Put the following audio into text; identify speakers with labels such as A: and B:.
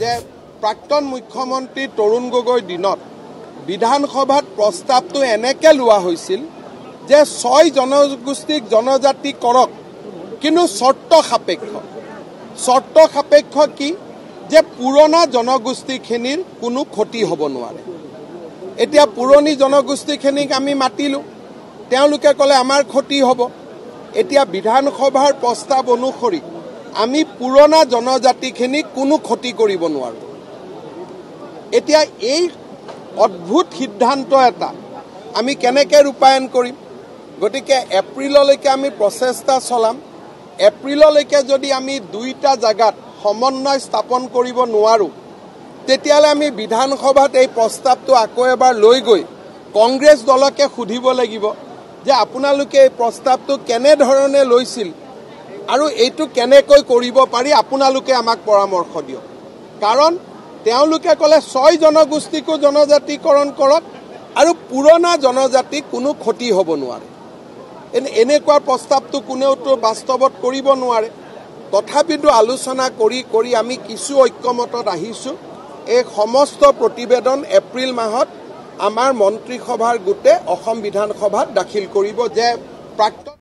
A: যে প্ৰাক্তন মুখ্যমন্ত্ৰী তৰুণ গগৈৰ দিনত বিধানসভাত প্ৰস্তাৱটো এনেকৈ লোৱা হৈছিল যে ছয় জনগোষ্ঠীক জনজাতি কৰক কিন্তু চৰ্ত সাপেক্ষ। চৰ্ত সাপেক্ষ কি? যে পুৰণা জনগোষ্ঠীখিনিৰ কোনো ক্ষতি হ'ব নোৱাৰে। এতিয়া পুৰণি জনগোষ্ঠীখিনিক আমি মাতিলোঁ। তেওঁলোকে ক'লে আমাৰ ক্ষতি হ'ব। এতিয়া বিধানসভাৰ প্ৰস্তাৱ অনুসৰি আমি পুৰণা জনজাতিখিনিক কোনো ক্ষতি কৰিব নোৱাৰোঁ। এতিয়া এই অদ্ভুত সিদ্ধান্ত এটা আমি কেনেকৈ ৰূপায়ণ কৰিম? গতিকে এপ্ৰিললৈকে আমি প্ৰচেষ্টা চলাম। এপ্ৰিললৈকে যদি আমি দুইটা জেগাত সমন্বয় স্থাপন কৰিব নোৱাৰোঁ তেতিয়াহ'লে আমি বিধানসভাত এই প্ৰস্তাৱটো আকৌ এবাৰ লৈ গৈ কংগ্ৰেছ দলকে সুধিব লাগিব যে আপোনালোকে এই প্ৰস্তাৱটো কেনেধৰণে লৈছিল আৰু এইটো কেনেকৈ কৰিব পাৰি আপোনালোকে আমাক পৰামৰ্শ দিয়ক। কাৰণ তেওঁলোকে ক'লে ছয় জনগোষ্ঠীকো জনজাতিকৰণ কৰক আৰু পুৰণা জনজাতিক কোনো ক্ষতি হ'ব নোৱাৰে। এনে এনেকুৱা প্ৰস্তাৱটো কোনেওতো বাস্তৱত কৰিব নোৱাৰে। তথাপিতো আলোচনা কৰি কৰি আমি কিছু ঐক্যমতত আহিছোঁ। এই সমস্ত প্ৰতিবেদন এপ্ৰিল মাহত আমাৰ মন্ত্ৰীসভাৰ গোটে অসম বিধানসভাত দাখিল কৰিব যে প্ৰাক্তন